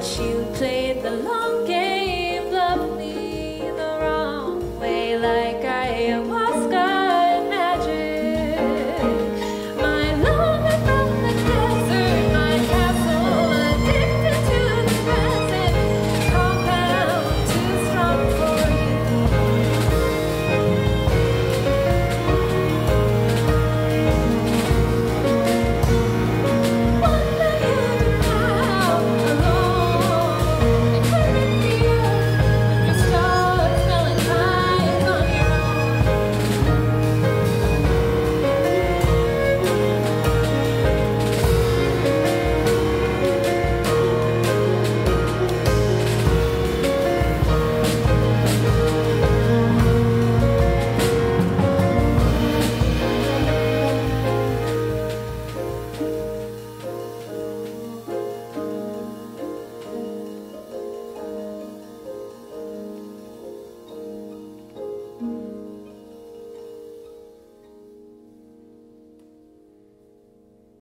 but you played the long